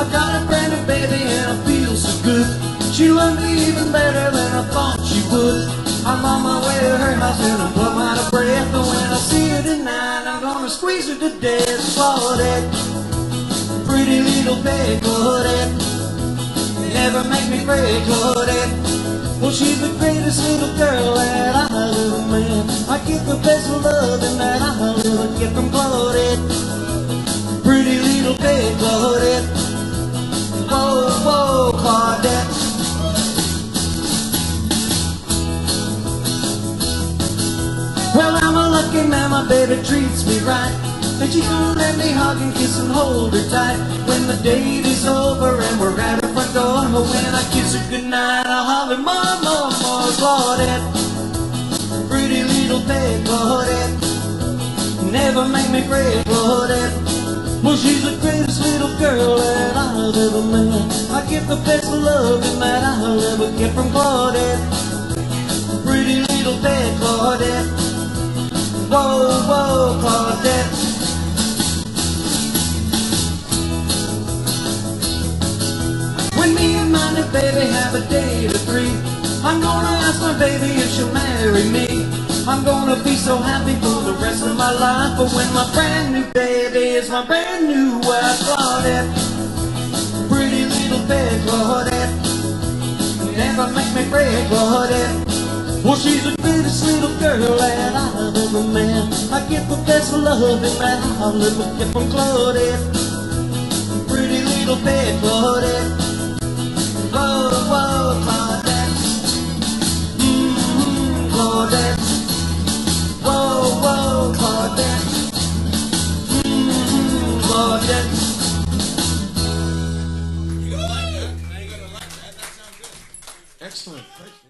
I've got a brand new baby and I feel so good. She loved me even better than I thought she would. I'm on my way to her house and I'm plumb out of breath. And when I see her tonight, I'm gonna squeeze her to death. Claudette, pretty little pet Claudette. Never make me fret, Claudette. Well, she's the greatest little girl that I ever met. I get the best of loving that I'll ever get from Claudette. Pretty little pet Claudette. Man, my baby treats me right. And she's gonna let me hug and kiss and hold her tight. When the date is over and we're at her front door, but when I kiss her goodnight, I'll holler, more, more, Claudette. Pretty little pet Claudette. Never make me fret, Claudette. Well, she's the greatest little girl that I've ever met. I get the best loving that I'll ever get from Claudette. Pretty little pet Claudette. Whoa, whoa, Claudette. When me and my new baby have a date of three, I'm gonna ask my baby if she'll marry me. I'm gonna be so happy for the rest of my life. But when my brand new baby is my brand new wife, Claudette, pretty little bed, Claudette, never make me fret, Claudette. Well, she's the greatest little girl that I've met. I get the best loving that I'll ever get from Claudette. Pretty little oh, oh, Claudette. Whoa, whoa, Claudette. Mmm, Claudette. Whoa, whoa, Claudette. Mmm, Claudette. Excellent.